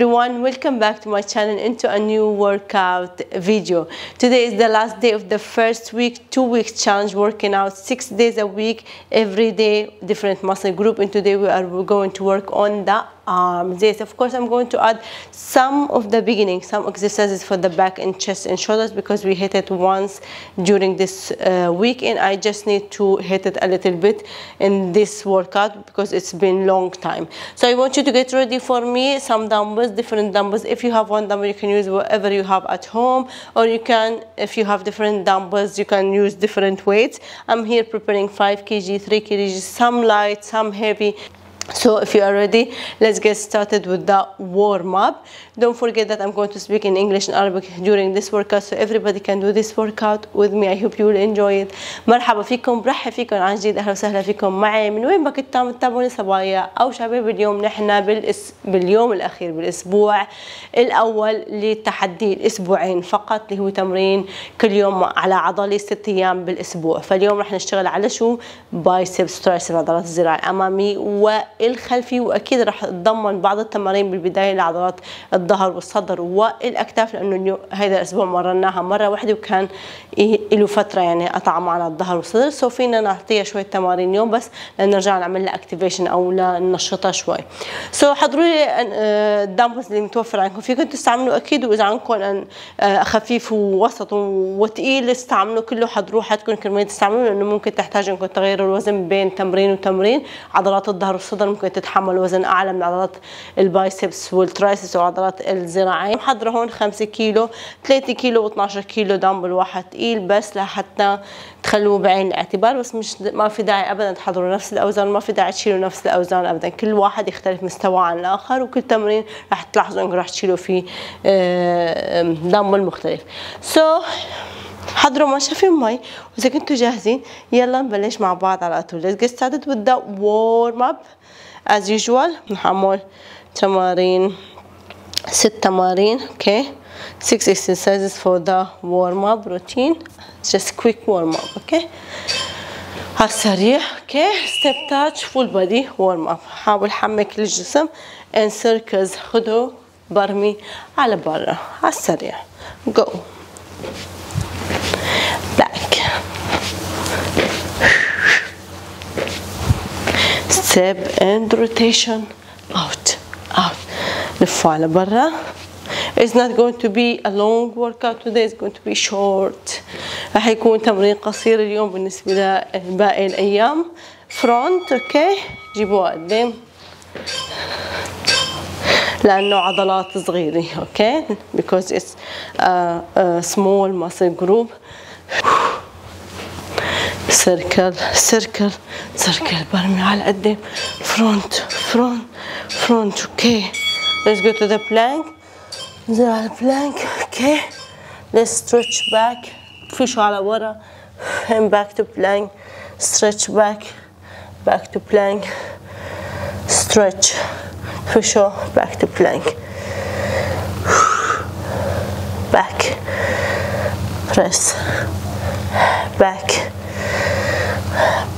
Everyone, welcome back to my channel into a new workout video. Today is the last day of the first week, two weeks challenge working out six days a week, every day different muscle group and today we are going to work on the arms. Yes, of course I'm going to add some of the beginning, some exercises for the back and chest and shoulders because we hit it once during this uh, week and I just need to hit it a little bit in this workout because it's been long time. So I want you to get ready for me some dumbbells, different dumbbells. If you have one dumbbell, you can use whatever you have at home or you can, if you have different dumbbells, you can use different weights. I'm here preparing 5 kg, 3 kg, some light, some heavy. So if you are ready, let's get started with the warm up. Don't forget that I'm going to speak in English and Arabic during this workout so everybody can do this workout with me. I hope you will enjoy it. مرحبا فيكم برحب فيكم عن جديد أهلا وسهلا فيكم معي من وين ما كنتوا تتابعوني صبايا أو شباب اليوم نحن بالأس... باليوم الأخير بالأسبوع الأول لتحدي الأسبوعين فقط اللي هو تمرين كل يوم على عضلة ست أيام بالأسبوع فاليوم رح نشتغل على شو بايسبس ترايسب عضلات الذراع الأمامي والخلفي وأكيد رح تضمن بعض التمارين بالبداية لعضلات الظهر والصدر والأكتاف لأنه هذا الأسبوع مرناها مرة واحدة وكان له فترة يعني قطع معنا الظهر والصدر. سو فينا نعطيها شوية تمارين اليوم بس لنرجع نعمل لها اكتيفيشن أو لننشطها شوي. سو حضروا لي الدامبلز اللي متوفر عندكم. فيكم تستعملوا أكيد وإذا عندكم خفيف ووسط وثقيل استعملوا كله حضروه حدكم كرمال تستعملوه لأنه ممكن تحتاج انكم تغيروا الوزن بين تمرين وتمرين. عضلات الظهر والصدر ممكن تتحمل وزن أعلى من عضلات البايسبس والترايسبس وعضلات الذراعين محضره هون 5 كيلو 3 كيلو و12 كيلو دمبل واحد ثقيل بس لحتى تخلوه بعين الاعتبار بس مش ما في داعي ابدا تحضروا نفس الأوزان ما في داعي تشيلوا نفس الأوزان ابدا. كل واحد يختلف مستوى عن الآخر وكل تمرين راح تلاحظوا إنكم راح تشيلوا فيه دمبل مختلف. سو so, حضروا مشرفين مي. وإذا كنتوا جاهزين يلا نبلش مع بعض على طول. Let's get started with the warm up. As usual نعمل تمارين ست تمارين okay six exercises for the warm up routine just quick warm up okay على السريع okay step touch full body warm up حاول حمك الجسم and circles خدوا برمي على برا على السريع go back step and rotation out out لفوا على برا It's not going to be a long workout today it's going to be short راح يكون تمرين قصير اليوم بالنسبة لباقي الأيام front أوكي جيبوها قدام لأنه عضلات صغيرة أوكي because it's a, a small muscle group سيركل سيركل سيركل برمي على قدام فرونت فرونت فرونت اوكي let's go to the plank ننزل على البلانك اوكي let's stretch back فشوا على ورا and back to plank stretch back back to plank stretch فشوا back to plank back press back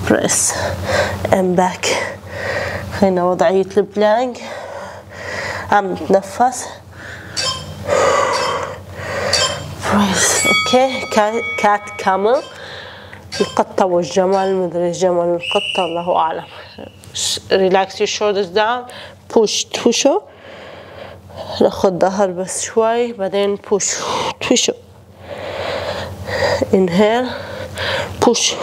Press and back. هنا وضعية البلانك عم نتنفس. بريس أوكي كات كامل القطة والجمل. مدري الجمل والقطة الله أعلم. Relax your shoulders down. Push تفشوا ناخد ظهر بس شوي. بعدين push تفشوا inhale. Push.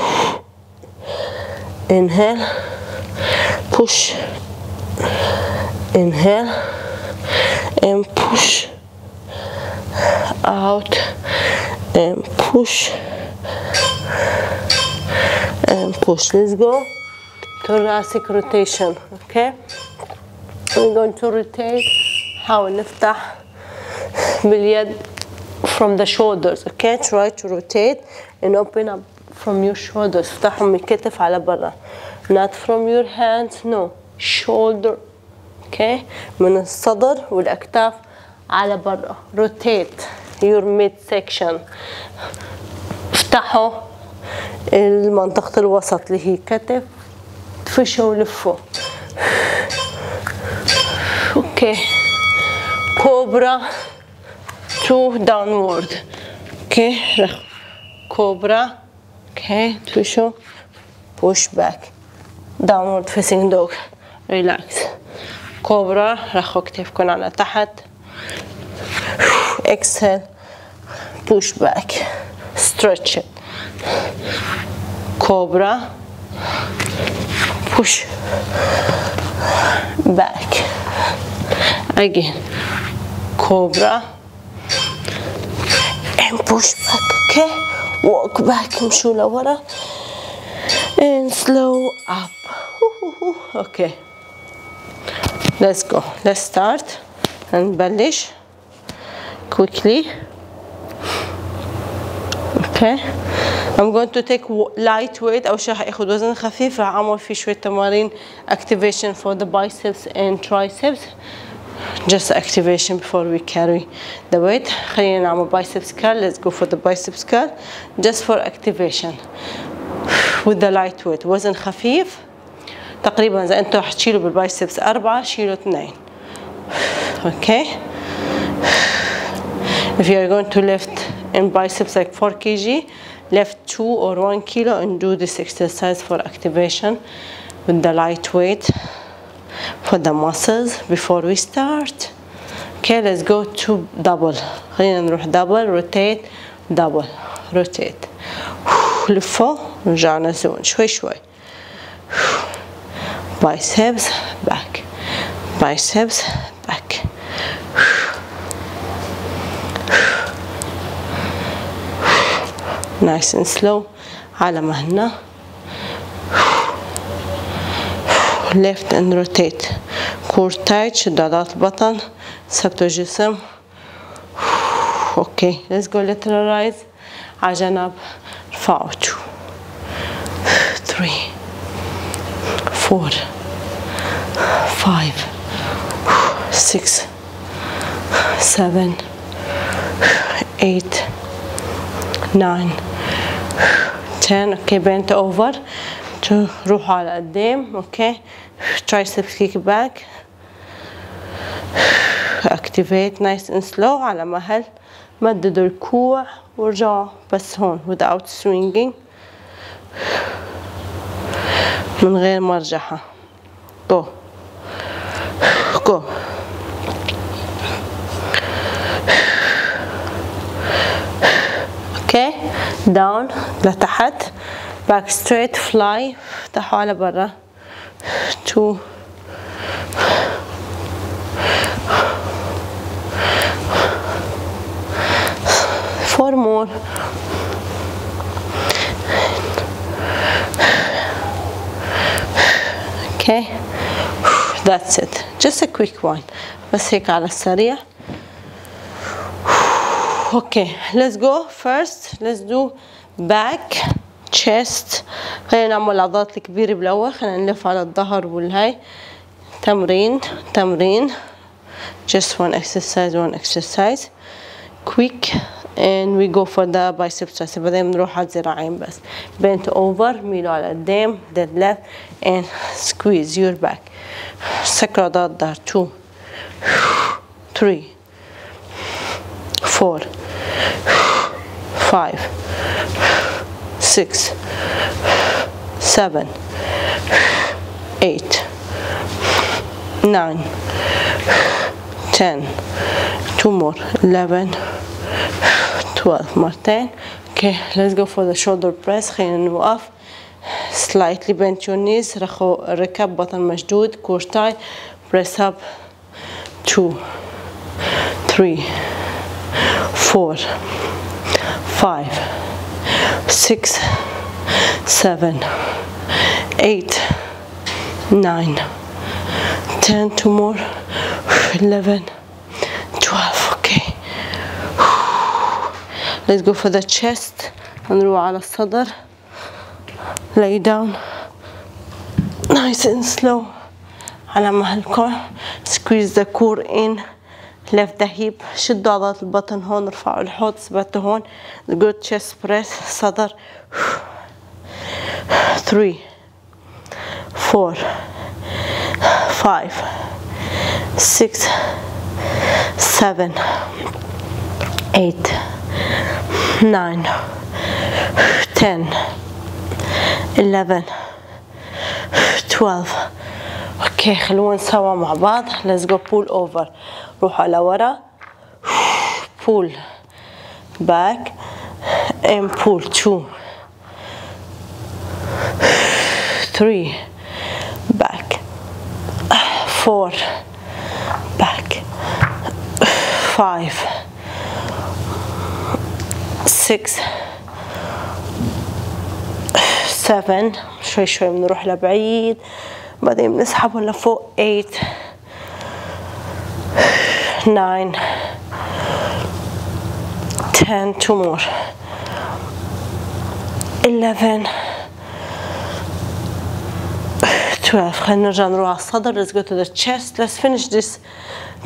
inhale push inhale and push out and push and push let's go thoracic rotation okay we're going to rotate حاول نفتح باليد from the shoulders okay try to rotate and open up from your shoulders افتحهم من الكتف على برا. Not from your hands no. Shoulder. Okay? من الصدر والأكتاف على برا. Rotate your mid section افتحوا المنطقة الوسط اللي هي كتف تفشوا ولفوا أوكي كوبرا تو داونورد أوكي كوبرا okay push push back downward facing dog relax cobra رخوا كتفكم على تحت exhale push back stretch it cobra push back again cobra and push back okay walk back امشوا لورا and slow up okay let's go let's start نبلش quickly okay I'm going to take light weight أو شيء هاخد وزن خفيف راح أعمل فيه شوية تمارين activation for the biceps and triceps just activation before we carry the weight خلينا نعمل biceps curl let's go for the biceps curl just for activation with the light weight وزن خفيف تقريبا إذا أنتوا حتشيلوا بالبايسبس أربعة شيلوا اثنين okay if you are going to lift in biceps like 4 kg lift 2 or 1 kilo and do this exercise for activation with the light weight For the muscles before we start okay let's go to double خلينا نروح double rotate double rotate لفوا رجعنا زون شوي شوي biceps back biceps back nice and slow على مهلنا left and rotate kurtaç dalat batan button. jism okay let's go lateral raise ajanab رفعوا Three, four, five, six, seven, eight, nine, ten. okay bent over روحوا على قدام أوكي. ترايسبس كيك باك اكتيفيت نايس اند سلو على مهل. مددوا الكوع وارجعوا بس هون without swinging. من غير مرجحة go. Go. أوكي. داون لتحت. back straight fly افتحوا على برا two four more okay that's it just a quick one بس هيك على السريع okay let's go first let's do back Chest خلينا نعمل العضلات الكبيرة بالأول خلينا نلف على الظهر والهاي تمرين تمرين just one exercise one exercise quick and we go for the biceps triceps بعدين بنروح على الذراعين بس bent over ميلوا على قدام dead left and squeeze your back سكروا عضلات الظهر two three four five six seven eight nine ten two more eleven 12 مرتين okay let's go for the shoulder press خلينا نوقف slightly bend your knees رخو الركب بطن مشدود core tight press up two three four five six seven eight nine ten two more eleven twelve okay let's go for the chest نروح على الصدر lay down nice and slow على مهلكم squeeze the core in لف دهيب شدوا عضلات البطن هون رفعوا الحوض ثبتوا هون جود تشيست بريس صدر 3 4 5 6 7 8 9 10 11 12 أوكي خلونا سوا مع بعض. ليتس جو pull over. روح على ورا pull back and pull two three back four back five six seven شوي شوي بنروح لبعيد بعدين بنسحبهم لفوق eight nine ten two more eleven 12 خلينا نرجع نروح على الصدر let's go to the chest let's finish this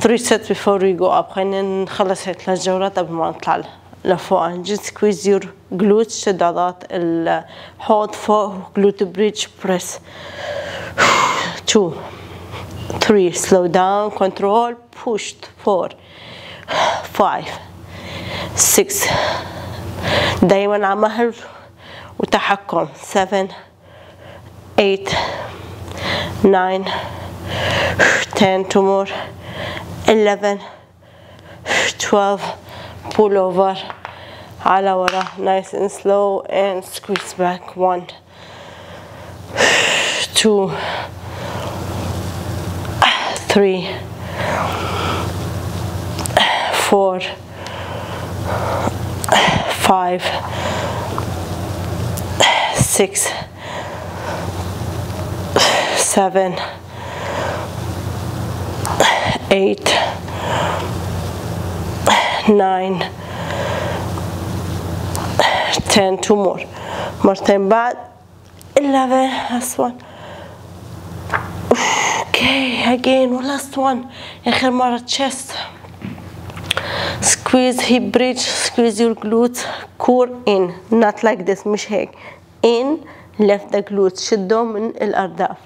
three sets before we go up خلينا نخلص هيك ثلاث جولات قبل ما نطلع لفوق just squeeze your glutes شد عضلات الحوض فوق glute bridge press two three slow down control pushed four five six دايما على مهل وتحكم seven eight nine ten two more eleven twelve pull over على ورا nice and slow and squeeze back one two three, four, five, six, seven, eight, nine, ten. Two more. More ten. But eleven. Last one. okay again last one آخر مرة chest squeeze hip bridge squeeze your glutes core in not like this مش هيك in left the glutes شدهم من الأرداف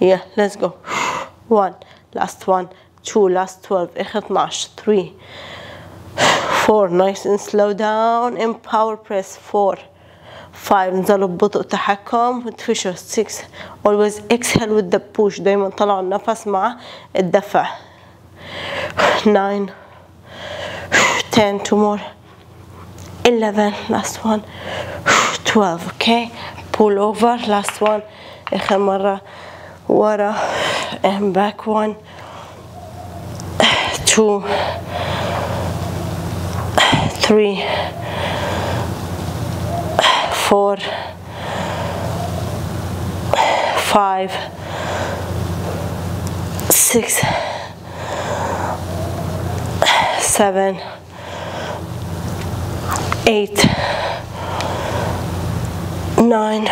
yeah let's go one last one two last 12 آخر 12 three four nice and slow down and power press four five نزلوا ببطء تحكم وتفشوا six always exhale with the push دايما طلعوا النفس مع الدفع nine ten two more eleven last one twelve okay pull over last one آخر مرة ورا and back one two three four five six seven eight nine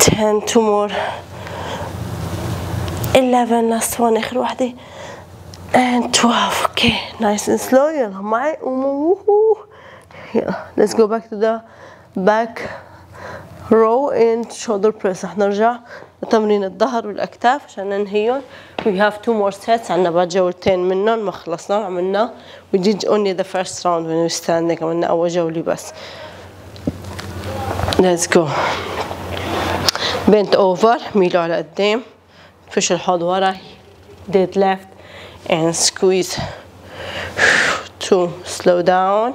ten two more eleven last one آخر واحدة and 12 okay nice and slow يلا معي يلا let's go back to the back row and shoulder press رح نرجع لتمرين الظهر والأكتاف عشان ننهيهم we have two more sets عنا بعد جولتين منهم ما خلصنا عملنا we did only the first round when we standing عملنا أول جولة بس let's go bent over ميلوا على قدام فش الحوض ورا dead left and squeeze two slow down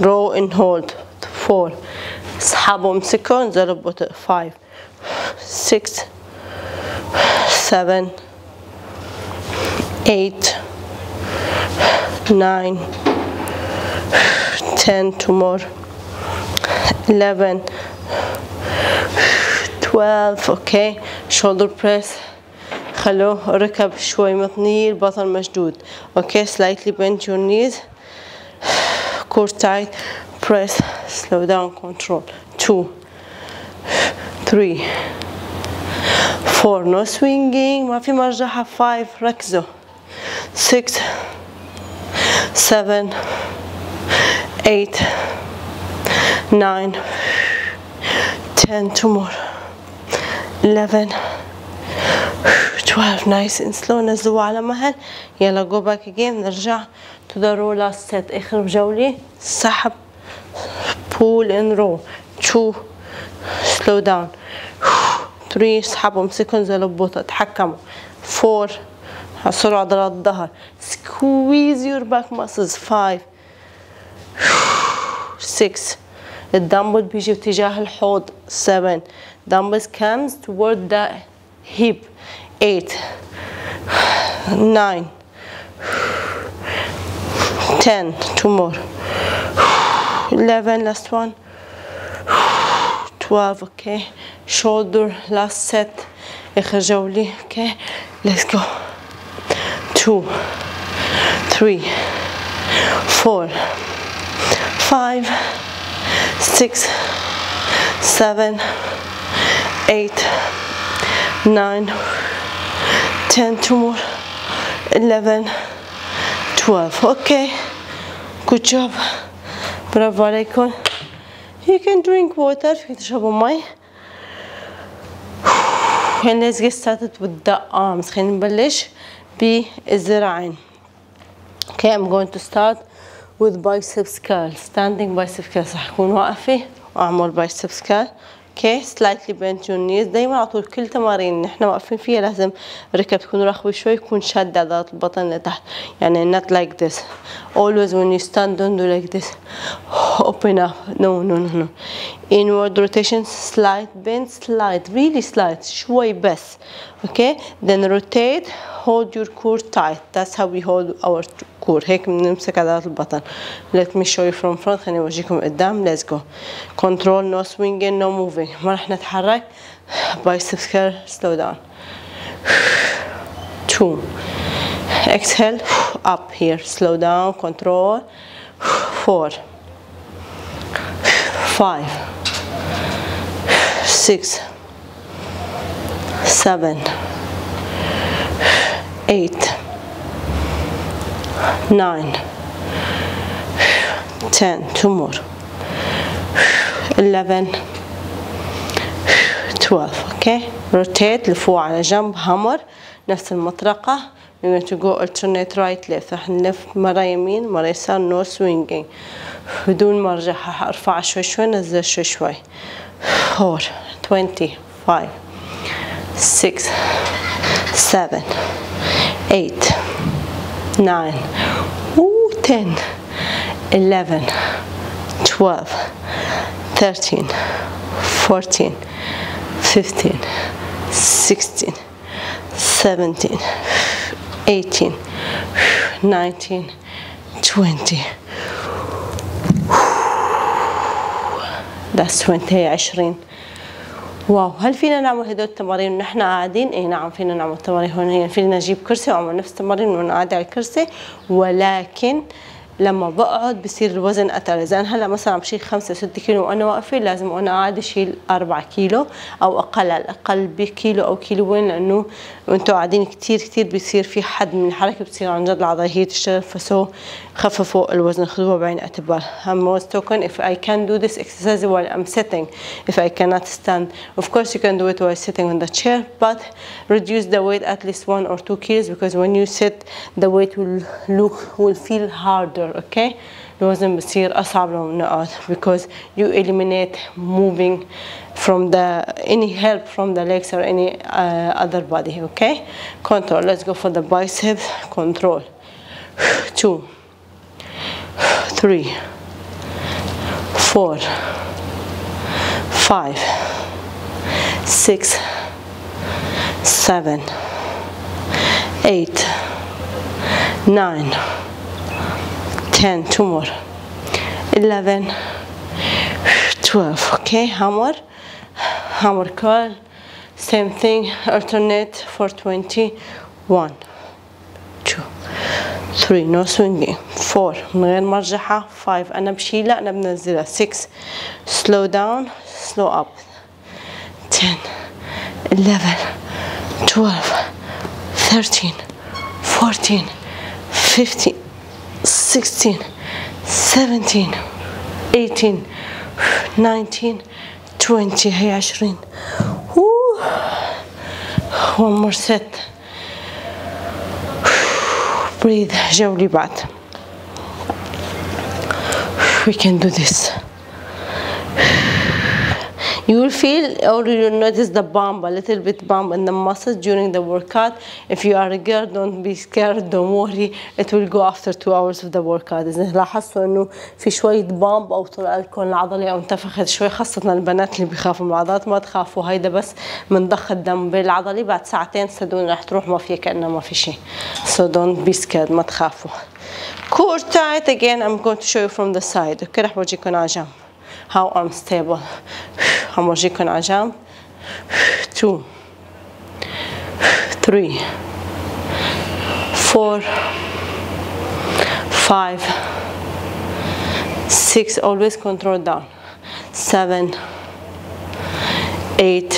row and hold four اسحبوا امسكوا انزلوا ببطء five six seven eight nine ten two more eleven twelve okay shoulder press خلوه ركب شوي مطني البطن مشدود okay slightly bend your knees core tight press slow down control two three four no swinging ما في مرجحة five ركزوا six seven eight nine ten two more eleven 12 nice and slow نزلوا على مهل يلا go back again نرجع to the row last set اخر جولة سحب pull and row two slow down three اسحبوا امسكوا انزلوا ببطء تحكموا four حصلوا عضلات الظهر squeeze your back muscles five six الدمبل بيجي باتجاه الحوض seven dumbbells comes toward the hip eight, nine, ten. two more, 11, last one, 12, okay, shoulder, last set, okay, let's go, two, three, four, five, six, seven, eight, nine, ten two more eleven twelve okay good job برافو عليكم you can drink water فيك تشربوا مي and let's get started with the arms خلينا نبلش بالذراعين okay I'm going to start with biceps curl standing biceps curl راح اكون واقفة واعمل biceps curl Slightly bend your knees دايما على طول كل تمارين اللي واقفين فيها لازم الركب تكون رخوة شوي يكون شد عضلات البطن لتحت يعني not like this always when you stand don't do like this open up no no no no inward rotation slight bend slight really slight شوي بس okay then rotate hold your core tight that's how we hold our core هيك بنمسك عضلات البطن let me show you from front خليني اورجيكم قدام let's go control no swinging no moving ما رح نتحرك biceps curl slow down two exhale up here slow down control four five six seven eight nine ten two more eleven twelve okay rotate لفوق على جنب hammer نفس المطرقة we're going to go alternate right left رح نلف مرة يمين مرة يسار no swinging بدون ما ارجع ارفع شوي شوي نزل شوي شوي four twenty five six seven eight nine ooh, ten eleven twelve thirteen fourteen fifteen sixteen seventeen eighteen nineteen twenty. That's 20 20 واو هل فينا نعمل هدول التمارين ونحن قاعدين؟ اي نعم فينا نعمل تمارين هون فينا نجيب كرسي وأعمل نفس التمارين وأنا قاعدة على الكرسي ولكن لما بقعد بصير الوزن أتقل إذا هلأ مثلا عم بشيل 5 6 كيلو وأنا واقفة لازم وأنا قاعدة أشيل 4 كيلو أو أقل على الأقل بكيلو أو كيلوين لأنه وأنتم قاعدين كثير كثير بيصير في حد من الحركه بتصير عن جد العضله هي تشتغل فسو خففوا الوزن خذوها بعين الاعتبار I'm most token if I can do this exercise while I'm sitting if I cannot stand of course you can do it while sitting on the chair but reduce the weight at least one or two kilos because when you sit the weight will look will feel harder okay الوزن بصير أصعب لو نقعد because you eliminate moving from the any help from the legs or any uh, other body okay? Control let's go for the bicep control. Two three four five six seven eight nine 10 two more 11 12 okay hammer hammer curl same thing alternate for 20 1 2 3 no swinging 4 من غير مرجحة 5 أنا بشيلها أنا بنزلها 6 slow down slow up 10 11 12 13 14 15 16, 17, 18, 19, 20 هي 20 Woo. one more set. Breathe. جولي Bat. we can do this. You will feel or you will notice the bump a little bit bump in the muscles during the workout if you are a girl don't be scared don't worry it will go after two hours of the workout إذا لاحظتوا إنه في شوية بامب أو طلع لكم العضلة أو انتفخت شوي خاصة البنات اللي بيخافوا من العضلات ما تخافوا هيدا بس من ضخ الدم بالعضلة بعد ساعتين صدقوني رح تروح ما في كأنه ما في شيء so don't be scared ما تخافوا core tight again I'm going to show you from the side أوكي رح بورجيكم على جنب how I'm stable همورجيكم على جنب two three four five six always control down seven eight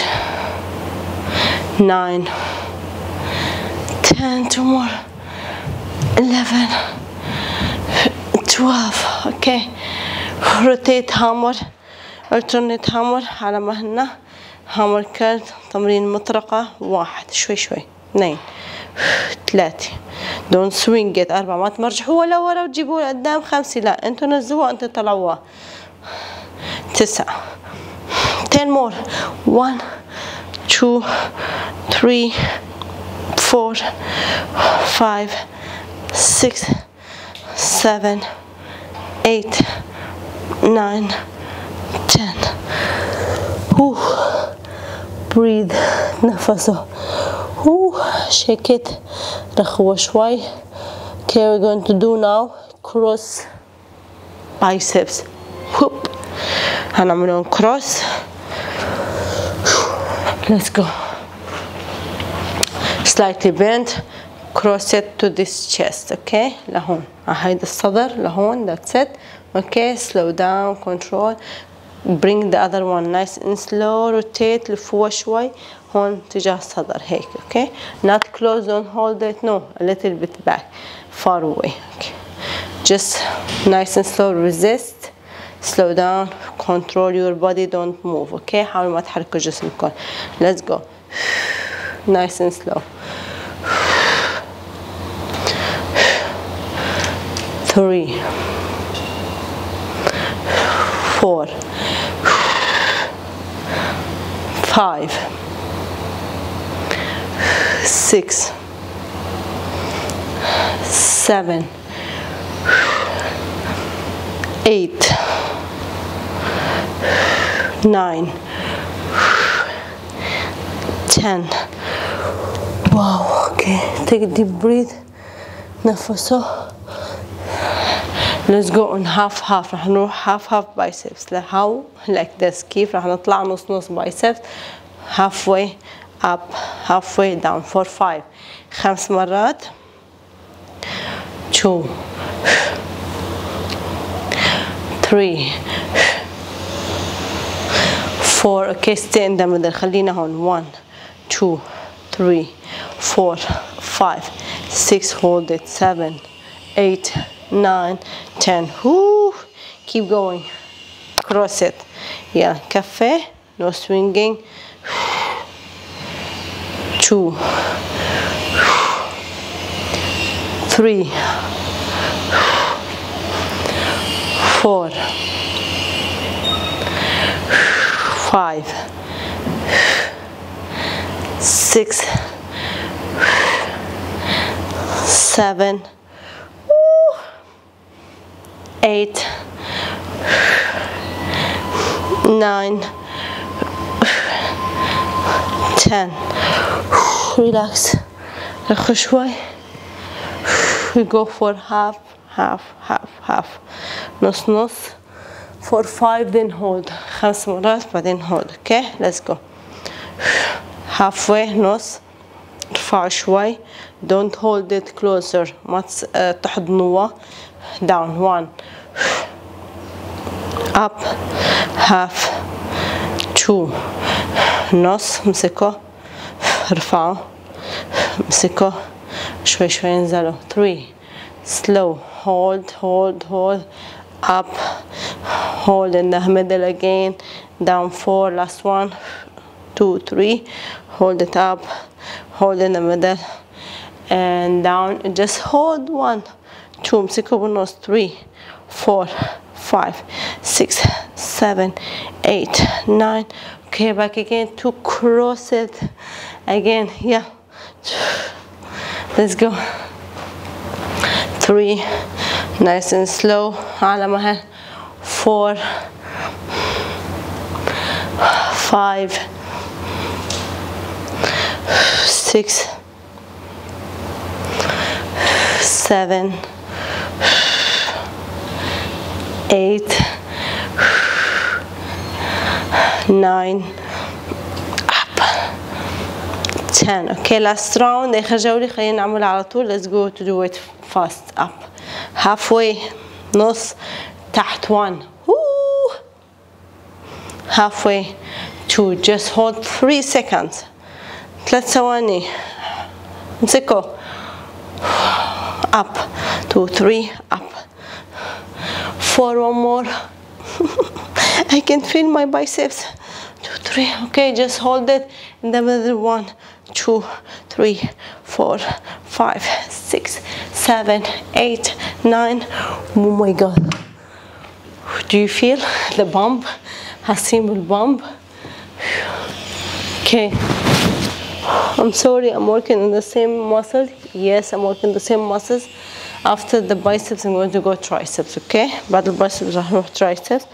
nine ten two more eleven twelve okay rotate hammer alternate hammer على مهلنا هامر كيرل تمرين مطرقة واحد. شوي شوي. اثنين. ثلاثة. دون سوينج ات أربعة. ما تمرجحوها لورا وتجيبوها لقدام. خمسة. لا. أنتوا نزلوها أنتوا طلعوها تسعة. ten more. One. Two. Three. Four. Five. Six. Seven. Eight. nine ten Ooh. breathe نفسه Ooh. shake it رخوة شوي okay we're going to do now cross biceps Whoop. هنعملهم cross let's go slightly bend cross it to this chest okay لهون هيدا الصدر لهون that's it okay slow down control bring the other one nice and slow rotate لفوق شوي هون تجاه الصدر هيك okay not close don't hold it no a little bit back far away okay just nice and slow resist slow down control your body don't move okay حاولوا ما تحركوا جسمكم let's go nice and slow three four, five, six, seven, eight, nine, ten. Wow, okay, take a deep breath. Now for so let's go on half half رح نروح half half biceps لهاو like this كيف رح نطلع نص نص biceps halfway up halfway down for five خمس مرات two three four okay stay in the middle خلينا هون one two three four five six hold it seven eight nine ten. Woo. keep going. Cross it. Yeah. Cafe. No swinging. Two. Three. Four. Five. Six. Seven eight nine ten relax رخوا شوي we go for half half half half نص نص for five then hold خمس مرات بعدين hold okay let's go halfway نص ارفعوا شوي don't hold it closer ما تحضنوها down one half two نص امسكوا ارفعوا امسكوا شوي شوي انزلوا three slow hold hold hold up hold in the middle again down four last one two three hold it up hold in the middle and down and just hold one two امسكوا بالنص three four five six seven eight nine okay back again to cross it again yeah let's go three nice and slow على مهل four five six seven eight nine up ten okay last round اخر جولة خلينا نعمل على طول let's go to do it fast up halfway نص تحت one Woo. halfway two just hold three seconds ثلاث ثواني امسكوا up two three up four one more I can feel my biceps. Two, three. Okay, just hold it. And then another one, two, three, four, five, six, seven, eight, nine. Oh my God. Do you feel the bump? A simple bump. Okay. I'm sorry, I'm working in the same muscle. Yes, I'm working the same muscles after the biceps I'm going to go triceps okay بعد البايسبس راح نروح triceps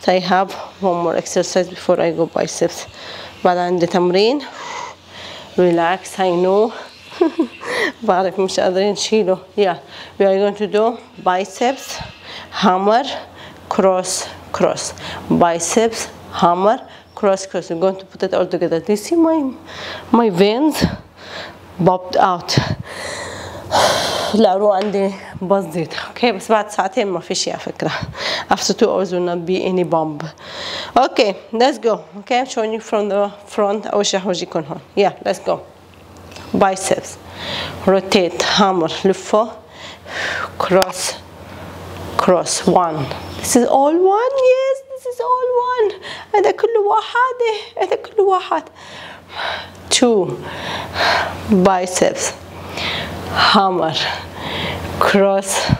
so I have one more exercise before I go biceps بعد عندي تمرين relax I know بعرف مش قادرين نشيله yeah we are going to do biceps hammer cross cross biceps hammer cross cross we're going to put it all together do you see my my veins bobbed out العروق عندي بزيت أوكي بس بعد ساعتين ما في شيء على فكرة after two hours will not be any bump okay let's go okay I'm showing you from the front أول شيء هورجيكم هون yeah let's go biceps rotate hammer لفه cross cross one this is all one yes this is all one هذا كله واحد هذا كله واحد two biceps hammer. Cross.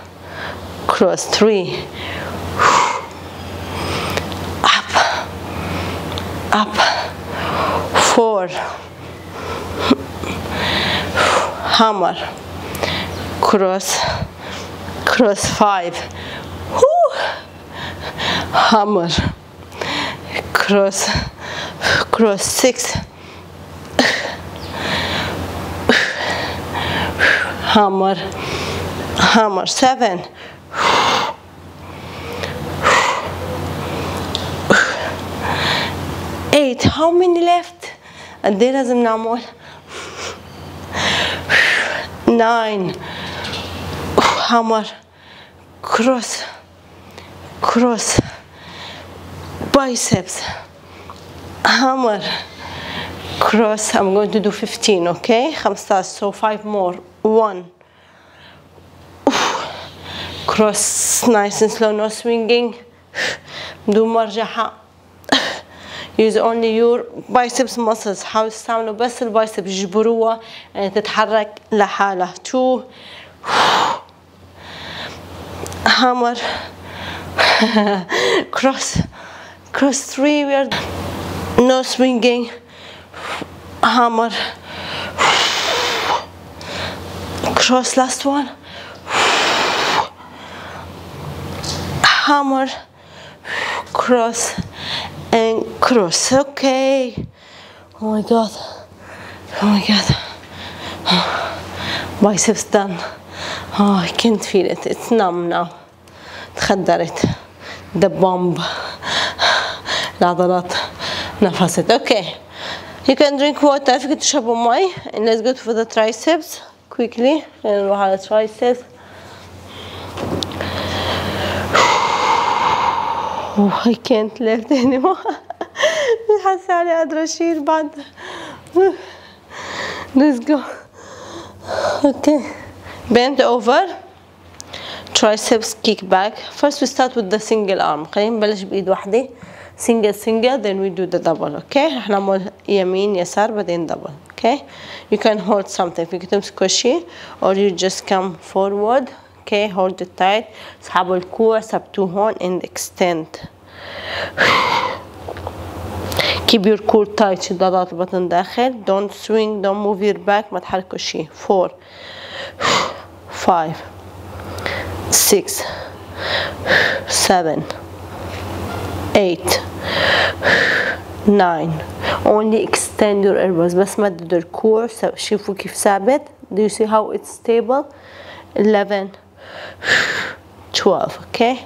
Cross three. Up. Up. Four. Hammer. Cross. Cross five. Whew. hammer. Cross. Cross six hammer, hammer, seven. Eight, how many left? And there is a number. Nine, hammer, cross, cross, biceps, hammer, cross. I'm going to do 15, okay? 15, so five more one cross nice and slow no swinging بدون مرجحة use only your biceps muscles حاول تستعملوا بس البايسبس يجبروها يعني تتحرك لحالها two hammer cross cross three we are no swinging hammer cross last one hammer cross and cross okay oh my god oh my god biceps done oh I can't feel it it's numb now تخدرت the bomb العضلات نفست okay you can drink water فيك تشربوا مي and let's go for the triceps Quickly نروح على triceps oh, I can't lift anymore حاسة علي قادرة أشيل بعد let's go okay bend over triceps kick back first we start with the single arm خلينا نبلش بإيد واحدة single single then we do the double okay هنعمل يمين يسار بعدين double okay you can hold something فيك تمسكوا شيء or you just come forward okay hold it tight اسحبوا الكوع سبتوه هون and extend keep your core tight شد عضلات البطن داخل don't swing don't move your back ما تحركوا شيء four five six seven eight nine only extend your elbows بس مدد الكوع شوفوا كيف ثابت do you see how it's stable 11 12 okay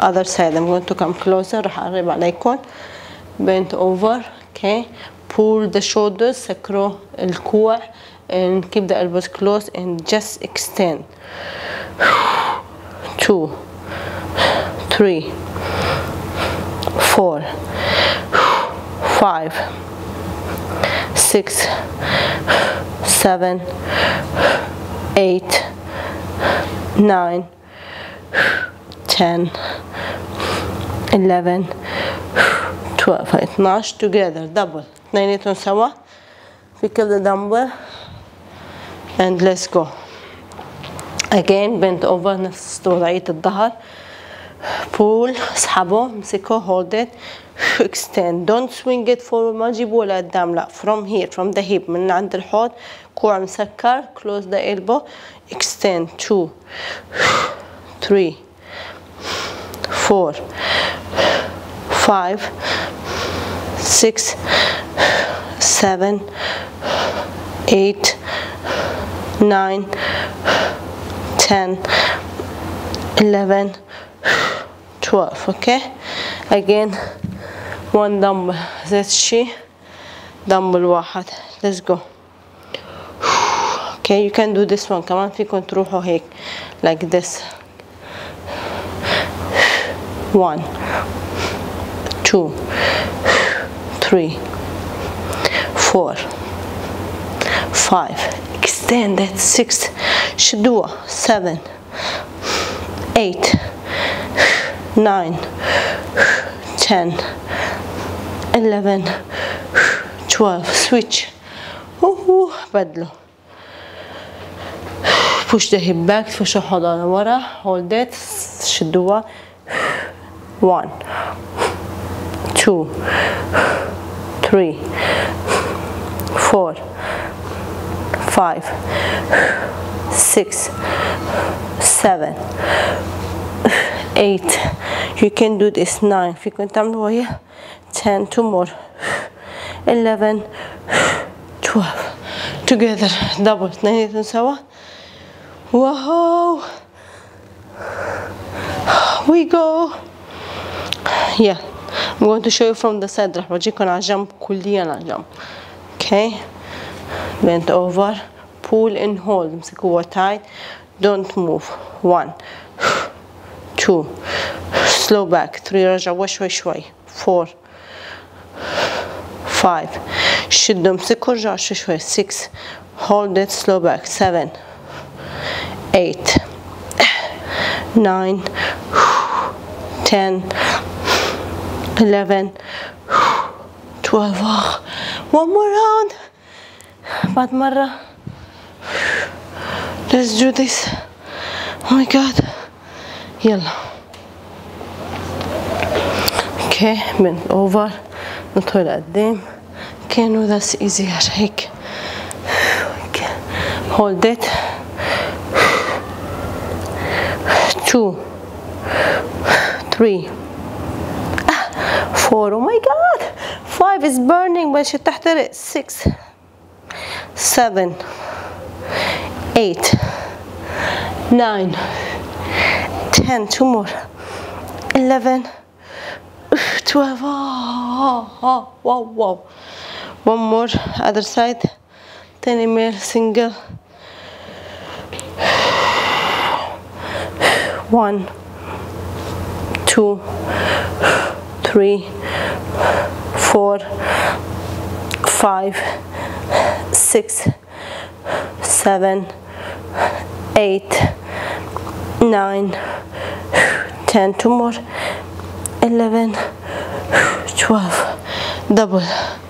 other side I'm going to come closer راح اقرب عليكم bent over okay pull the shoulders سكروا الكوع and keep the elbows close and just extend two three four five six seven eight nine ten eleven 12 12 together double اثنيناتهم سوا pick up the dumbbell and let's go again bend over نفس وضعية الظهر pull اسحبه امسكه hold it extend. Don't swing it forward ما تجيبوه لقدام لا from here from the hip. من عند الحوض كوع مسكر close the elbow. Extend. Two. Three. Four. Five. Six. Seven. Eight. Nine. Ten. Eleven. Twelve. Okay? Again one dumbbell ذات الشي dumbbell واحد let's go okay you can do this one كمان فيكم تروحوا هيك like this one two three four five extend that six شدوها seven eight nine ten 11 12 switch. Woohoo. بدله push the hip back. For حضانة ورا. Hold it. شدوها. 1 2 3 4 5 6 7 8 you can do this. 9 فيكم تعملوا وياه 10 two more. 11 12 together double. اثنين سوا wow. We go. Yeah. I'm going to show you from the side راح بورجيكم على الجنب كليا okay. Bend over. Pull and hold. امسكوها tight. Don't move. One. Two. Slow back. Three. رجع شوي شوي four five شدوا امسكوا رجعوا شوي شوي six hold it slow back seven eight nine ten eleven twelve one more round بعد مرة let's do this oh my god يلا okay bend over ندخل لقدام كانوا that's easier هيك okay. hold it two three four oh my god five is burning بس تحترق six seven eight nine ten two more eleven twelve oh, oh, wow wow one more other side. 10 ml single. One two three four five six seven eight nine ten. Two more. Eleven. Twelve. Double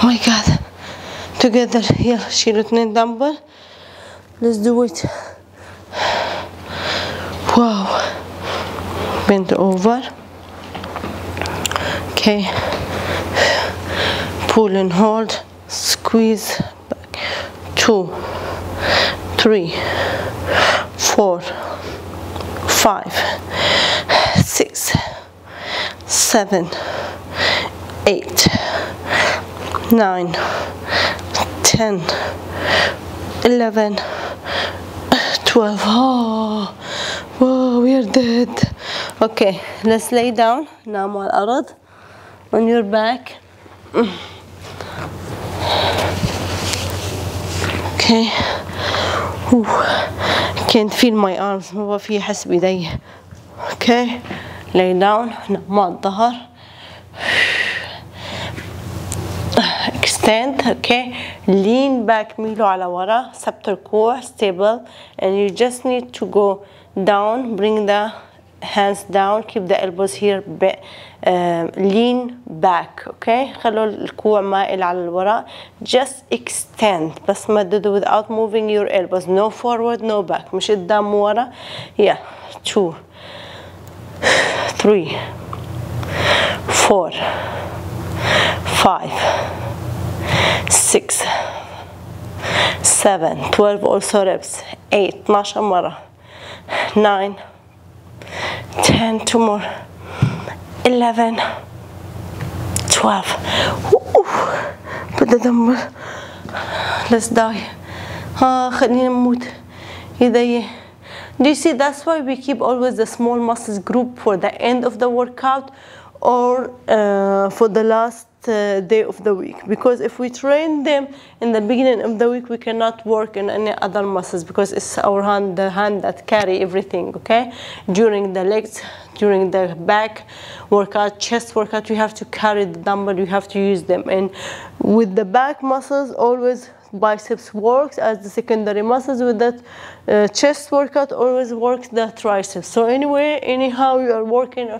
oh my god. Together here she returned dumbbell let's do it. Wow. Bend over. Okay. Pull and hold. Squeeze back. Two. Three. Four. Five. Six. Seven. Eight. nine ten eleven twelve oh whoa we are dead okay let's lay down نام على الأرض on your back okay Ooh. can't feel my arms ما بقى في أحس بإيدي okay lay down نام على الظهر extend okay lean back ميلوا على ورا ثبت الكوع stable and you just need to go down bring the hands down keep the elbows here be, um, lean back okay خلوا الكوع مائل على الوراء just extend بس مددوا without moving your elbows no forward no back مش قدام ورا yeah two three four five six seven twelve also reps eight 12 مرة nine ten two more eleven twelve بدي ادمر let's die اه خلينا نموت ايدي Do you see that's why we keep always the small muscles group for the end of the workout or uh, for the last uh, day of the week. Because if we train them in the beginning of the week we cannot work in any other muscles because it's our hand the hand that carry everything okay? During the legs during the back workout chest workout you have to carry the dumbbell you have to use them. And with the back muscles always biceps works as the secondary muscles with that uh, chest workout always works the triceps. So anyway anyhow you are working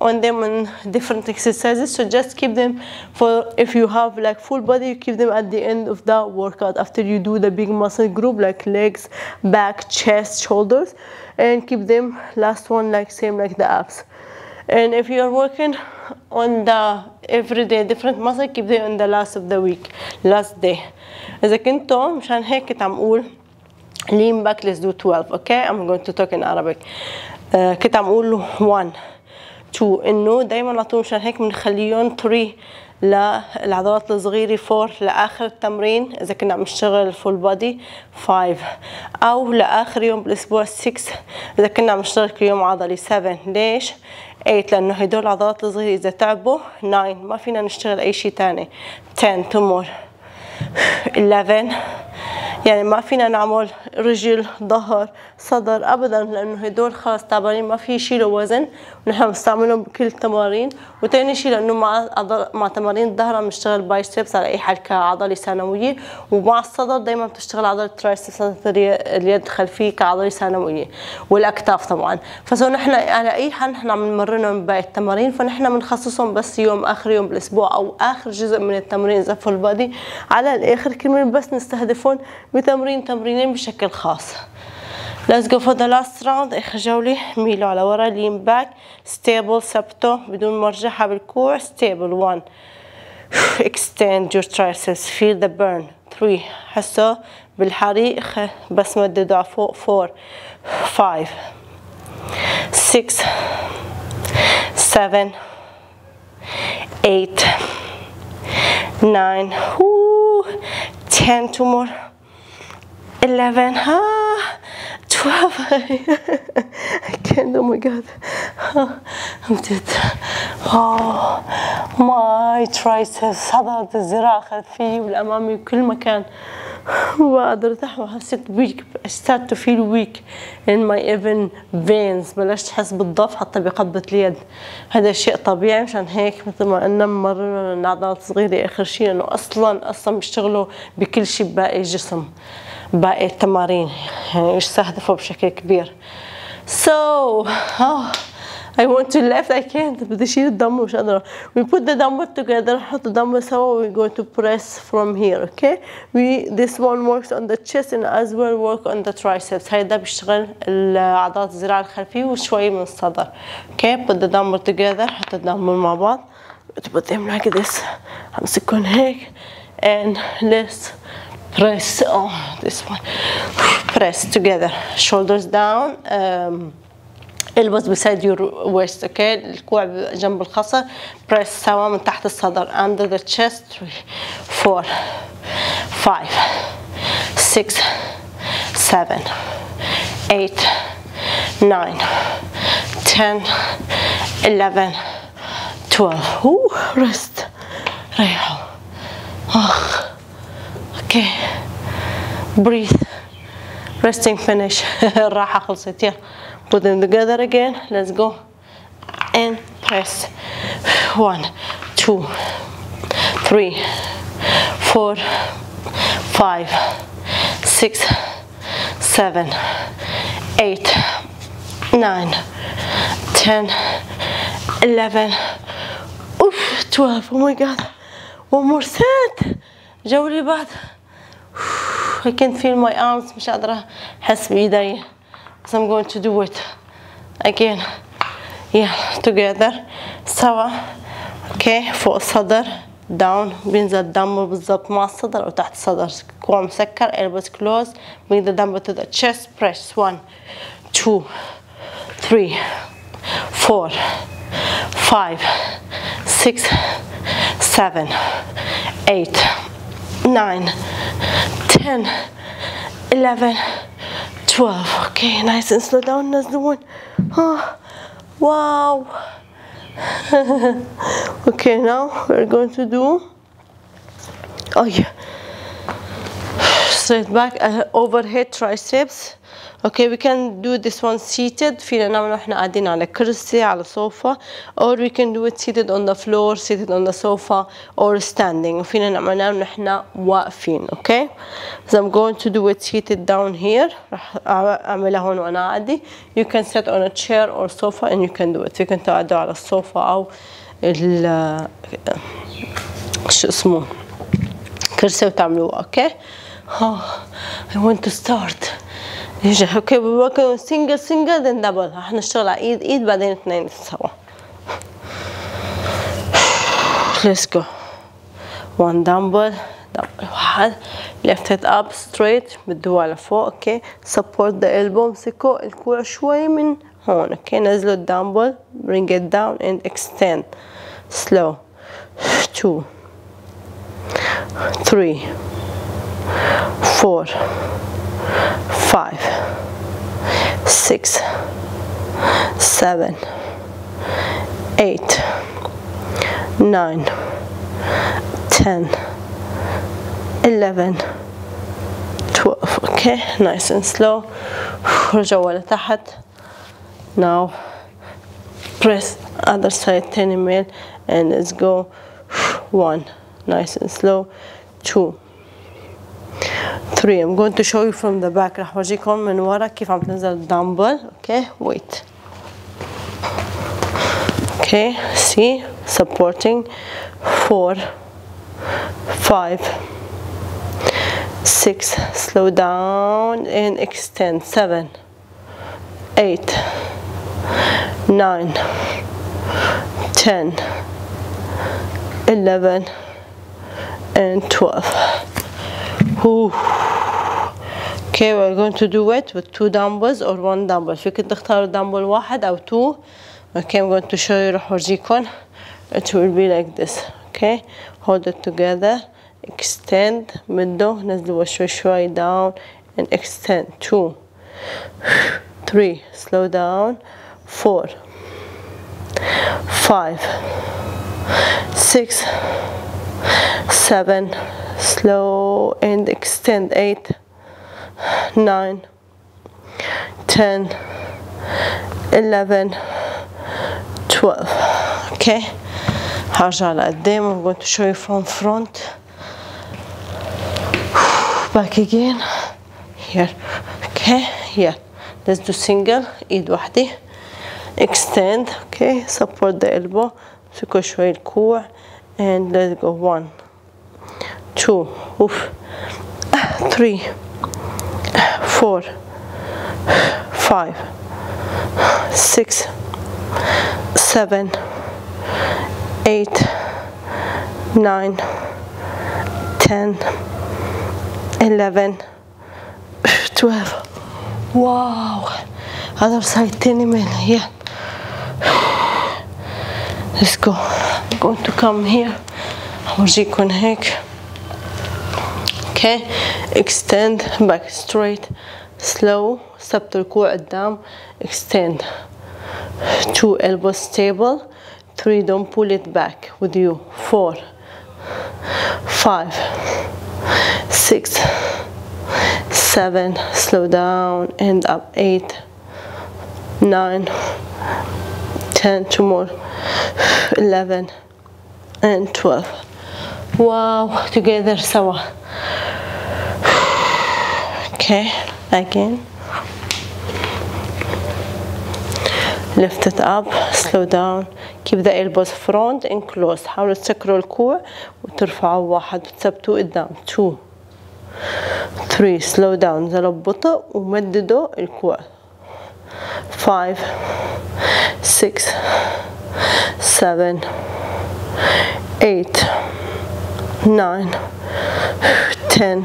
on them on different exercises so just keep them for if you have like full body you keep them at the end of the workout after you do the big muscle group like legs back chest shoulders and keep them last one like same like the abs and if you are working on the everyday different muscle keep them in the last of the week last day اذا كنتوا مشان هيك كنت عم اقول lean back let's do 12 okay I'm going to talk in Arabic uh, كنت عم اقول 1 2 إنه دائما على طول مشان هيك بنخليهم 3 للعضلات الصغيرة 4 لآخر التمرين إذا كنا عم نشتغل فول بودي 5 أو لآخر يوم بالأسبوع 6 إذا كنا عم نشتغل كل يوم عضلي 7 ليش؟ 8 لأنه هدول العضلات الصغيرة إذا تعبوا 9 ما فينا نشتغل أي شيء تاني. 10 2 more. 11 يعني ما فينا نعمل رجل ظهر صدر ابدا لأنه هدول خلص تعبانين ما في يشيلوا وزن. ونحن بنستعملهم بكل التمارين وتاني شيء لأنه مع مع تمارين الظهر عم نشتغل بايسبس على أي حال كعضلة ثانوية. ومع الصدر دائما بتشتغل عضلة ترايسبس اليد الخلفيه كعضلة ثانوية. والأكتاف طبعا. فسو نحن على أي حال نحن عم نمرنهم باقي التمارين. فنحن بنخصصهم بس يوم آخر يوم بالأسبوع أو آخر جزء من التمرين إذا فول بادي على الآخر كمان بس نستهدفهم بتمرين تمرينين بشكل خاص. Let's go for the last round. آخر جولة. ميلوا على ورا. Lean back. Stable ثبتوا بدون مرجحة بالكوع stable one. Extend your triceps. Feel the burn. Three. حسوا بالحريق. بس مددوا على فوق. Four. Five. Six. Seven. Eight. Nine. Whoo, ten two more 11 ah 12 I can't oh my god. I'm dead. Oh عضلة الذراع الخلفية والأمامي وكل مكان. ما قدرت حسيت weak. I start to feel weak in my even veins. بلشت أحس بالضعف حتى بقبضة اليد. هذا شيء طبيعي مشان هيك مثل ما قلنا مرنا العضلات الصغيرة آخر شيء إنه أصلا أصلا بيشتغلوا بكل شيء باقي الجسم. باقي التمارين يعني يستهدفوا بشكل كبير so oh, I want to left I can't بدي اشيل الدمبل مش قادرة we put the dumbbell together نحط الدمبل سوا we go to press from here okay we this one works on the chest and as well work on the triceps هيدا بيشتغل عضلات الذراع الخلفية وشوي من الصدر okay put the dumbbell together حط الدمبل مع بعض to put them like this همسكهم هيك and let's press oh this one press together shoulders down um, elbows beside your waist okay الكوع جنب الخصر press سوا من تحت الصدر under the chest three four five six seven eight nine ten eleven twelve Ooh, rest ريحوا آخ اوكي breathe. resting finish. الراحة خلصت يلا put them together again. Let's go. And press. One two three four five six seven eight nine ten eleven. Oof oh, my god. One more set. جولة بعد I can feel my arms مش قادرة أحس بإيدي. So I'm going to do it again. Yeah together. سوا. Okay فوق الصدر. Down. بينزل الدم بالظبط مع الصدر أو تحت الصدر. كوع مسكر elbows Close. bring the dumbbell to the chest. Press. One. Two. Three. Four. Five. Six. Seven. Eight. Nine. 10, 11, 12. Okay, nice and slow down. That's the one. Oh, wow. okay, now we're going to do. Oh, yeah. Straight back, uh, overhead triceps okay we can do this one seated فينا نعمله إحنا قاعدين على كرسي على sofa or we can do it seated on the floor seated on the sofa or standing وفينا نعملها نحن واقفين okay so I'm going to do it seated down here راح اعملها هون وأنا قاعدة you can sit on a chair or sofa and you can do it فيكم تقعدوا على الصوفا أو ال شو اسمه كرسي وتعملوها okay oh, I want to start أوكي بوكو سنجل سنجل then دبل نشتغل على إيد إيد بعدين اثنين سوا. Let's go. One dumbbell dumbbell واحد. Lift it up straight بدوها لفوق أوكي support the elbow امسكوا الكوع شوي من هون أوكي نزلوا الدمبل bring it down and extend. Slow. Two. Three. Four. five, six, seven, eight, nine, ten, eleven, twelve. Okay, nice and slow. رجعوا لتحت. Now press other side تاني ميل and let's go one nice and slow two three I'm going to show you from the back راح اورجيكم من ورا كيف عم تنزل الدمبل okay wait okay see supporting four five six slow down and extend seven eight nine ten eleven and twelve Ooh. Okay, we're going to do it with two dumbbells or one dumbbell. فيكم تختاروا دمبل واحد أو two. Okay, I'm going to show you راح أورجيكم. It will be like this. Okay, hold it together. Extend مده نزلوا شوي شوي down and extend. Two, three, slow down. Four, five, six, seven, slow and extend eight, nine, ten, eleven, twelve. Okay, هرجع لقدام. I'm going to show you from front. Back again. Here. Okay, here. Let's do single. ايد واحدة. extend okay support the elbow امسكوا شوي الكوع and let's go one two oof three four five six seven eight nine ten eleven twelve wow other side تاني من here let's go I'm going to come here هورجيكم هيك okay extend back straight slow ثبت الكوع قدام extend two elbows stable three don't pull it back with you four five six seven slow down and up eight nine ten two more eleven and twelve wow together سوا Okay again lift it up slow down keep the elbows front and close حاولوا تسكروا الكوع وترفعوا واحد وتثبتوا قدام two three slow down زلوا ببطء ومددوا الكوع five six seven eight nine ten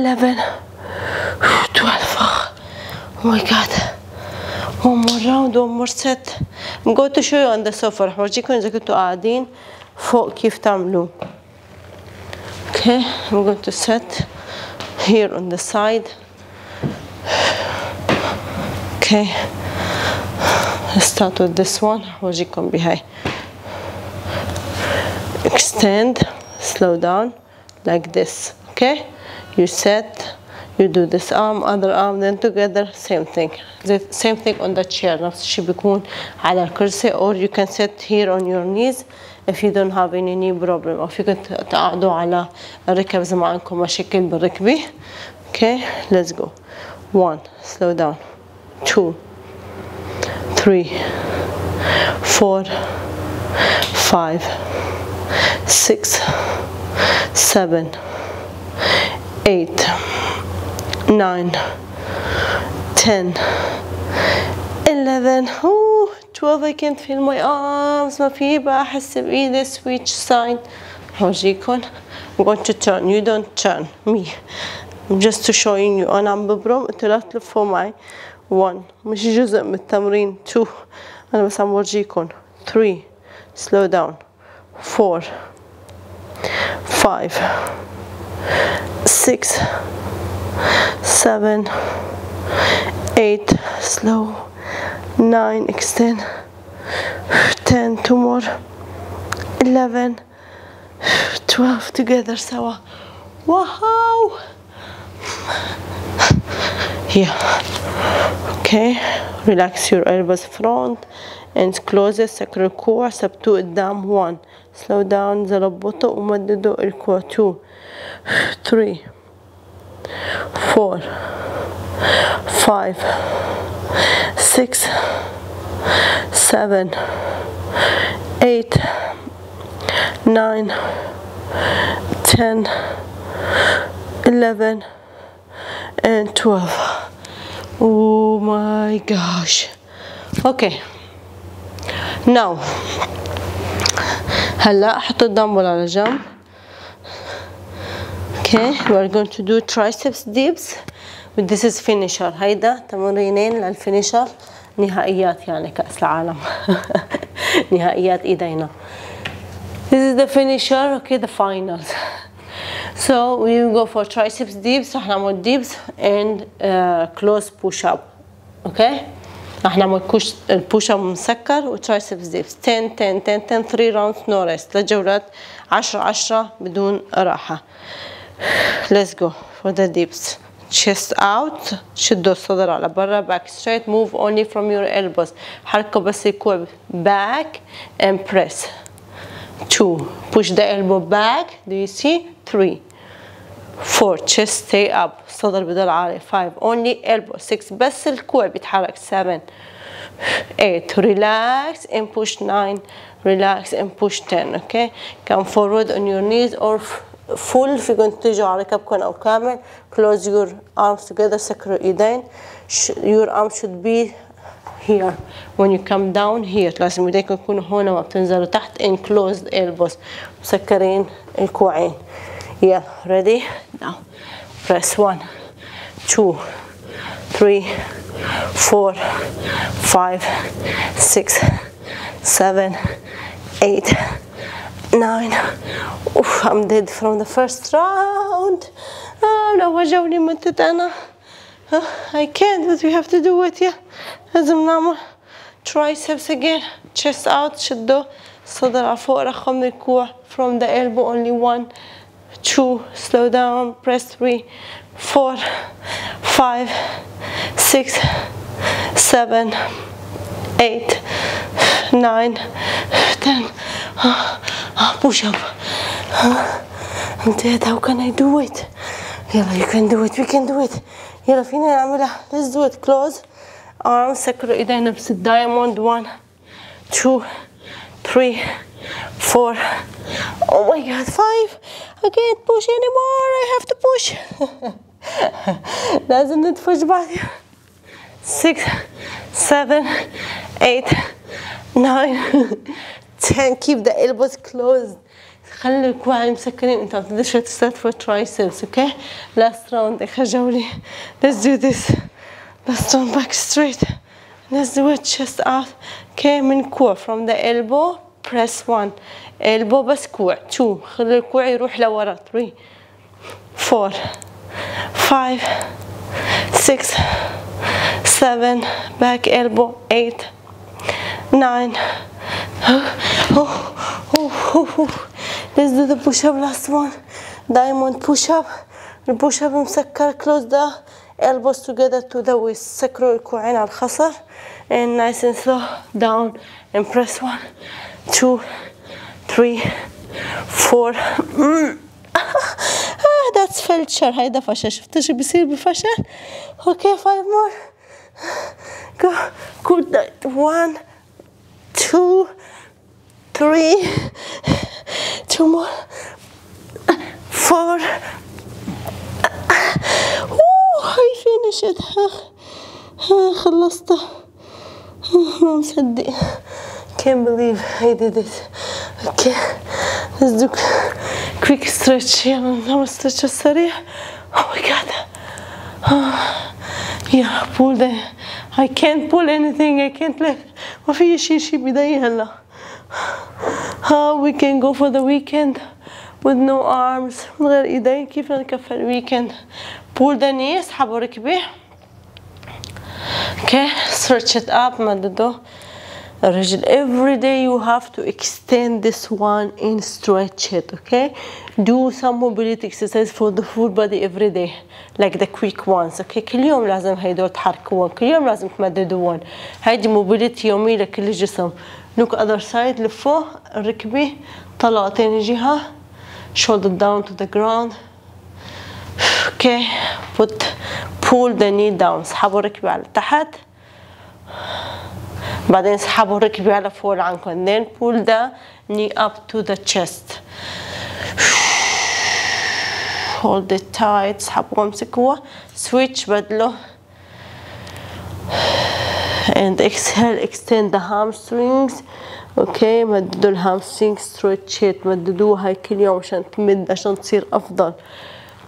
eleven twelve oh my god one more round one more set I'm going to show you on the sofa رح أورجيكم إذا كنتوا قاعدين فوق كيف تعملوا okay I'm going to set here on the side okay let's start with this one أورجيكم بهاي extend slow down like this okay you set you do this arm other arm then together same thing the same thing on the chair نفس الشيء بيكون على الكرسي or you can sit here on your knees if you don't have any knee problem أو فيكم تقعدوا على الركب إذا ما عندكم مشاكل بالركبة okay let's go one slow down two three four five six seven eight nine ten eleven oh 12 I can't feel my arms ما في بقى أحس بإيدي switch side هورجيكم I'm going to turn you don't turn me I'm just to showing you أنا عم ببرم انتوا لا تلفوا معي one مش جزء من التمرين two أنا بس عم ورجيكم three slow down four five six seven eight slow nine extend ten two more eleven twelve together سوا wow here okay relax your elbows front and close it سكر الكوع ثبتوا قدام one slow down زلوا ببطء ومددوا الكوع two three four five six seven eight nine ten eleven and twelve oh my gosh okay now هلا حطوا الدمبل على جنب Okay we're going to do triceps dips this is finisher هيدا تمرينين للفينيشر نهائيات يعني كأس العالم نهائيات ايدينا this is the finisher okay the finals so we will go for triceps dips رح نعمل dips and uh, close push up okay رح نعمل كوش البوش اب مسكر وترايسبس ديبس 10 10 10 10 3 راوندز نو ريست لجولات 10 10 بدون راحة let's go for the dips chest out شدوا الصدر على برا back straight move only from your elbows حركوا بس الكوع back and press two push the elbow back do you see three four chest stay up صدر بضل عالي five only elbow six بس الكوع بيتحرك seven eight relax and push nine relax and push ten okay come forward on your knees or فول فيكم تيجوا على ركبكم او كامل. Close your arms together سكروا ايدين your arm should be here. When you come down here لازم ايديكم يكونوا هون وما بتنزلوا تحت. Enclosed elbows. مسكرين الكوعين. يلا ready now press one two three four five six seven eight nine Oof, I'm dead from the first round آه لو وجوني متت أنا I can't but we have to do it yeah لازم نعمل triceps again chest out شدوا صدر على فوق رخم الكوع from the elbow only one two slow down press three four five six seven eight nine ten push up I'm dead how can I do it يلا you can do it we can do it يلا فينا نعملها let's do it close arms سكروا ايدينا بس diamond one two three four oh my god five I can't push anymore I have to push لازم ندفش بعد six seven eight nine ten keep the elbows closed خلي الكوعين مسكرين انت ما تقدرش تستهدفوا triceps okay last round خجولي let's do this last round back straight let's do it chest out okay من كوع from the elbow press one elbow بس كوع two خلي الكوع يروح لورا three four five six seven back elbow eight nine oh, oh, oh, oh. Let's do the push up last one. Diamond push up. The push up مسكر close the elbows together to the waist. سكروا الكوعين على الخصر and nice and slow down and press one, two, three, four. Mm. ah, that's فلتشر هيدا فشل شفت شو بيصير بفشل okay five more go good one two three two more four Ooh, I finished it خلصت ما مصدق can't believe I did it okay let's do quick stretch يلا نعمل stretch السريع oh my god yeah pull the I can't pull anything I can't let ما في شيء شيء بداية هلا how we can go for the weekend with no arms من غير ايدين كيف نكفي الويكند pull the knee اسحبوا ركبي okay stretch it up مددوا الرجل every day you have to extend this one and stretch it okay do some mobility exercise for the full body every day like the quick ones okay كل يوم لازم هيدول تحركوهم كل يوم لازم تمددوهم هيدي mobility يومية لكل الجسم look other side لفوق ركبي طلقتين جهة shoulder down to the ground okay put pull the knee down اسحبوا ركبي على تحت بعدين اسحبوا ركبي على فوق عنكم then pull the knee up to the chest hold it tight اسحبوا امسكوها switch بدلوا and exhale extend the hamstrings اوكي مددوا الهامسترينج stretch it مددوها هاي كل يوم عشان تمد عشان تصير افضل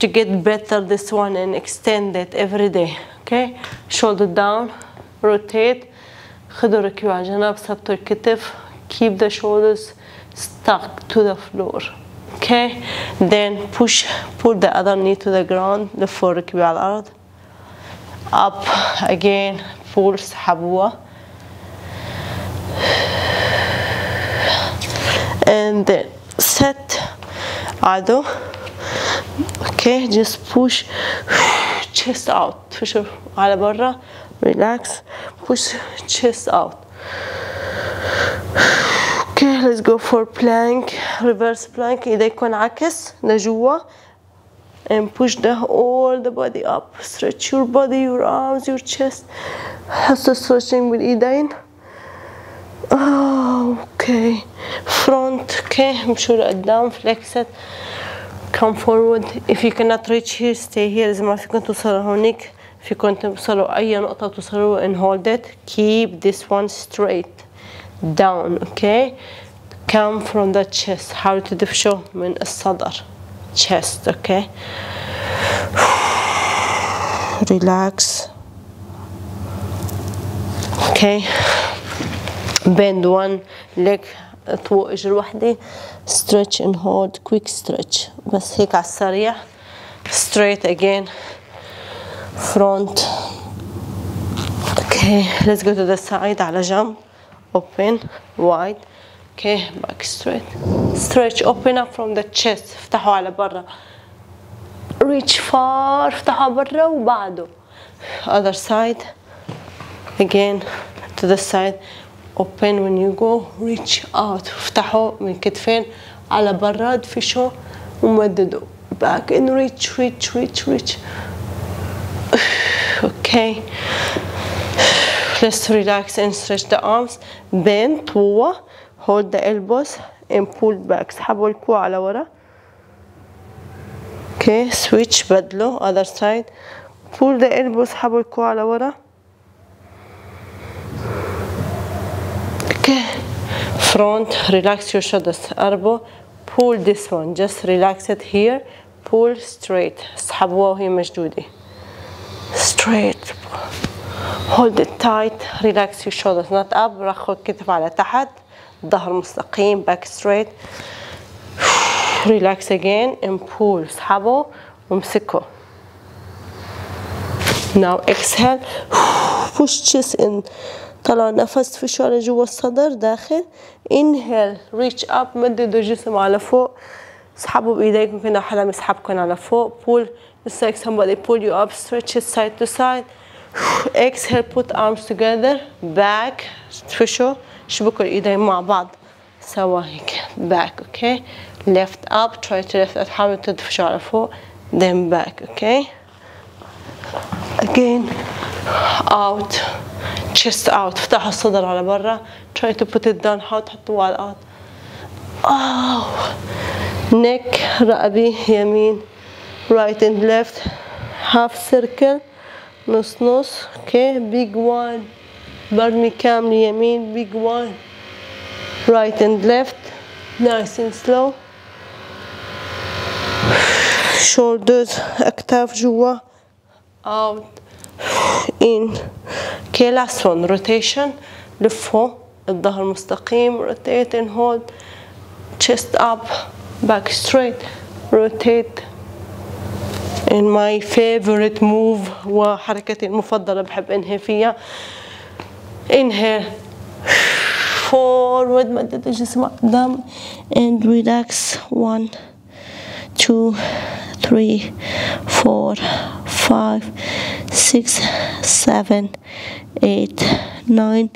to get better this one and extend it every day okay shoulder down rotate خدوا ركبوا على جنب ثبتوا الكتف keep the shoulders stuck to the floor okay then push pull the other knee to the ground لفوا ركبوا على الأرض up again pull اسحبوها and then set عدو okay just push chest out push على برا relax push chest out okay let's go for plank reverse plank ايديكم عكس لجوا and push the all the body up stretch your body your arms your chest حسوا stretching بالايدين oh, okay front okay امشوا لقدام flex it come forward if you cannot reach here stay here إذا ما فيكم توصلوا هونيك فيكم توصلوا أي نقطة توصلوا and hold it keep this one straight down okay come from the chest حاولوا تدفشوا من الصدر chest okay relax okay bend one leg فوق اجر وحده stretch and hold quick stretch بس هيك على السريع straight again front okay let's go to the side على جنب open wide okay back straight stretch open up from the chest افتحوا على برا reach far افتحوا برا وبعده other side again to the side open when you go reach out افتحوا من كتفين على برا دفشوا ومددوا back and reach reach reach reach okay let's relax and stretch the arms bend قوة hold the elbows and pull back اسحبوا الكوع على ورا okay switch بدلوا other side pull the elbows اسحبوا الكوع على ورا okay front relax your shoulders elbow pull this one just relax it here pull straight اسحبوها وهي مشدودة straight hold it tight relax your shoulders not up رخوا الكتف على تحت ظهر مستقيم back straight. Relax again and pull. اسحبوا وامسكوا now exhale. Push chest in. طلع نفس في على جوا الصدر داخل. Inhale. Reach up. مددوا الجسم على فوق. اسحبوا بإيديكم كده حدا عم يسحبكم على فوق. Pull. just like somebody pull you up stretch it side to side exhale put arms together back تفشوا شبكوا الايدين مع بعض سوا هيك back okay left up try to lift up حاولوا تدفشوا على فوق then back okay again out chest out افتحوا الصدر على برا try to put it down حاولوا تحطوه على الارض oh. neck رقبي يمين right and left half circle نص نص okay big one برمي كامل يمين big one right and left nice and slow shoulders أكتاف جوا out in okay last one rotation لفوا الظهر مستقيم rotate and hold chest up back straight rotate and my favorite move وحركتي المفضلة بحب انهي فيها inhale forward مدد الجسم قدام and relax one two three four five six seven eight nine.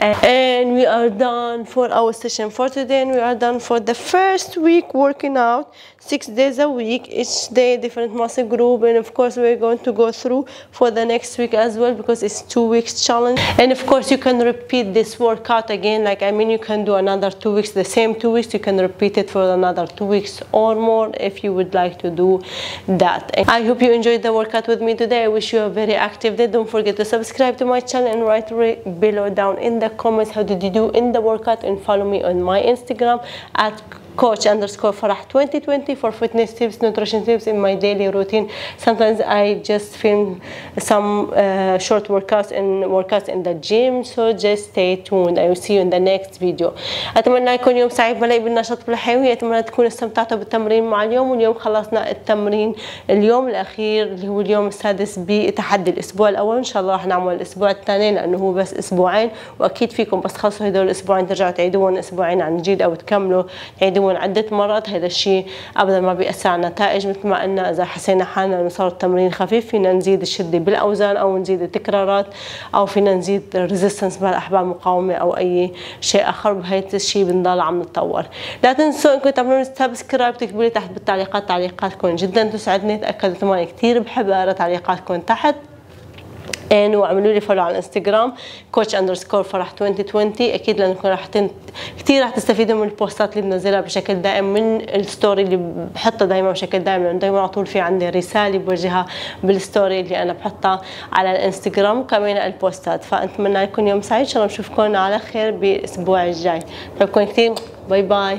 And we are done for our session for today and we are done for the first week working out six days a week each day different muscle group and of course we're going to go through for the next week as well because it's two weeks challenge. And of course you can repeat this workout again like i mean you can do another two weeks the same two weeks you can repeat it for another two weeks or more if you would like to do that. And i hope you enjoyed the workout with me today. I wish you a very active day. Don't forget to subscribe to my channel and write below down in the comments how did you do in the workout and follow me on my instagram at coach underscore farah 2020 for fitness tips nutrition tips in my daily routine. Sometimes i just film some uh, short workouts and workouts in the gym so just stay tuned. I will see you in the next video. أتمنى يكون يوم سعيد مليء بالنشاط والحيويه أتمنى تكونوا استمتعتوا بالتمرين مع اليوم. واليوم خلصنا التمرين اليوم الأخير اللي هو اليوم السادس بتحدي الأسبوع الأول. إن شاء الله راح نعمل الأسبوع الثاني لأنه هو بس أسبوعين. وأكيد فيكم بس تخلصوا هدول الأسبوعين ترجعوا تعيدوهم أسبوعين عن جديد أو تكملوا تعيدوهم نسوون عدة مرات هذا الشيء أبدا ما بيأثر على النتائج مثل ما قلنا إذا حسينا حالنا إنه صار التمرين خفيف فينا نزيد الشدة بالأوزان أو نزيد التكرارات أو فينا نزيد ريزيستنس بالاحبال المقاومة أو أي شيء آخر. بهيدا الشيء بنضل عم نتطور. لا تنسوا إنكم تعملوا سبسكرايب تكتبوا لي تحت بالتعليقات تعليقاتكم جدا تسعدني تأكدوا كمان كثير بحب أقرأ تعليقاتكم تحت. إن واعملوا لي فولو على الإنستغرام كوتش اندرسكور فرح 2020 أكيد لأنكم راح تنت... كثير راح تستفيدوا من البوستات اللي بنزلها بشكل دائم من الستوري اللي بحطها دائما بشكل دائم لأنه دائما على طول في عندي رسالة بوجهها بالستوري اللي أنا بحطها على الإنستغرام وكمان البوستات. فأتمنى لكم يوم سعيد. إن شاء الله بشوفكم على خير بالأسبوع الجاي. بحبكم كثير باي باي.